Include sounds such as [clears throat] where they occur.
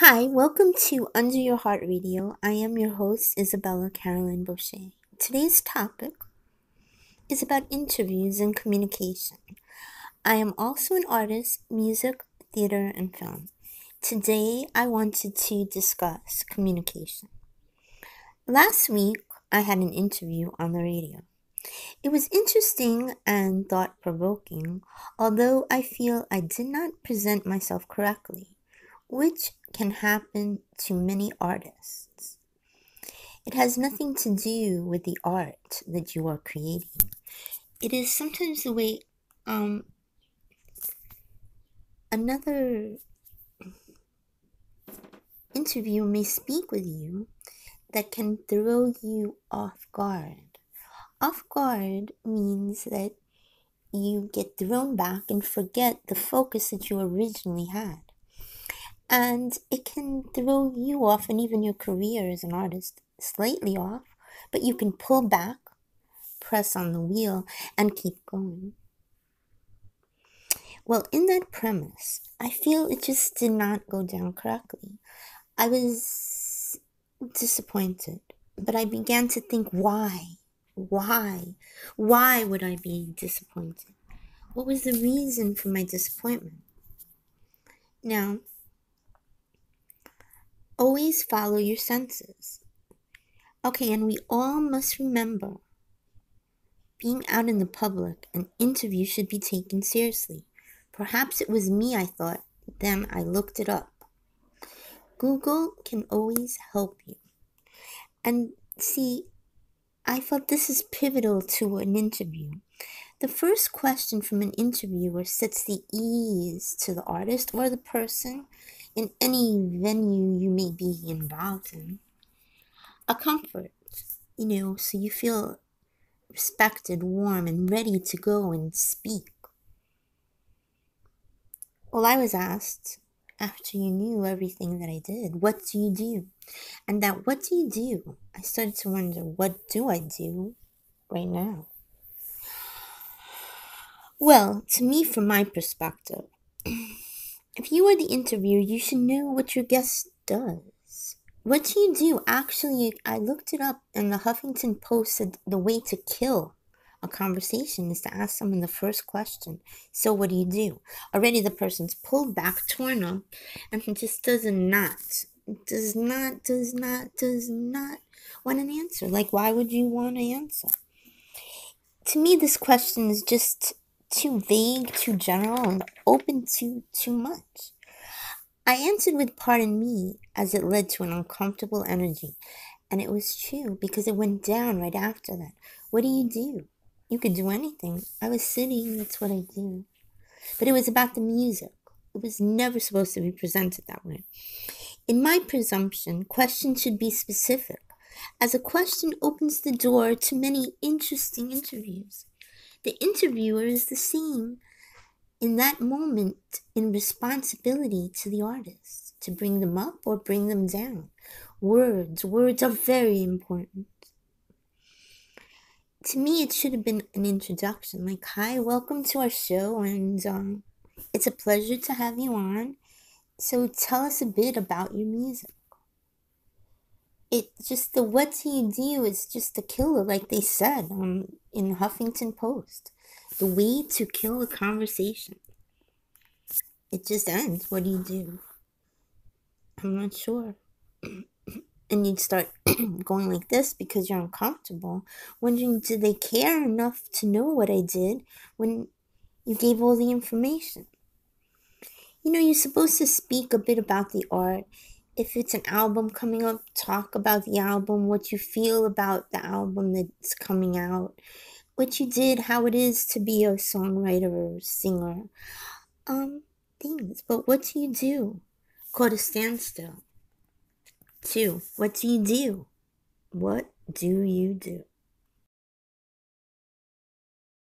Hi, welcome to Under Your Heart Radio. I am your host, Isobella Caroline Boucher. Today's topic is about interviews and communication. I am also an artist, music, theater, and film. Today, I wanted to discuss communication. Last week, I had an interview on the radio. It was interesting and thought provoking, although I feel I did not present myself correctly, which can happen to many artists. It has nothing to do with the art that you are creating. It is sometimes the way um, another interviewer may speak with you that can throw you off guard. Off guard means that you get thrown back and forget the focus that you originally had. And it can throw you off and even your career as an artist slightly off, but you can pull back, press on the wheel, and keep going. Well, in that premise, I feel it just did not go down correctly. I was disappointed, but I began to think why? Why? Why would I be disappointed? What was the reason for my disappointment? Now, always follow your senses. Okay, and we all must remember being out in the public, an interview should be taken seriously. Perhaps it was me, I thought. Then I looked it up. Google can always help you. And see, I felt this is pivotal to an interview. The first question from an interviewer sets the ease to the artist or the person in any venue you may be involved in. A comfort, you know, so you feel respected, warm, and ready to go and speak. Well, I was asked, after you knew everything that I did? What do you do? And that what do you do? I started to wonder, what do I do right now? Well, to me, from my perspective, [clears throat] if you are the interviewer, you should know what your guest does. What do you do? Actually, I looked it up, and the Huffington Post said the way to kill a conversation is to ask someone the first question. So what do you do? Already the person's pulled back, torn up, and just does not, does not, does not, does not want an answer. Like, why would you want an answer? To me, this question is just too vague, too general, and open to too much. I answered with pardon me as it led to an uncomfortable energy. And it was true because it went down right after that. What do you do? You could do anything. I was sitting, that's what I do. But it was about the music. It was never supposed to be presented that way. In my presumption, questions should be specific, as a question opens the door to many interesting interviews. The interviewer is the same in that moment in responsibility to the artist to bring them up or bring them down. Words, words are very important to me, it should have been an introduction like, Hi, welcome to our show, and um, it's a pleasure to have you on. So, tell us a bit about your music. It just the what do you do is just a killer, like they said um, in Huffington Post. The way to kill a conversation. It just ends. What do you do? I'm not sure. [clears throat] and you'd start [clears throat] going like this because you're uncomfortable, wondering did they care enough to know what I did when you gave all the information? You know, you're supposed to speak a bit about the art. If it's an album coming up, talk about the album, what you feel about the album that's coming out, what you did, how it is to be a songwriter or singer. Um, things. But what do you do? Called a standstill Two, what do you do? What do you do?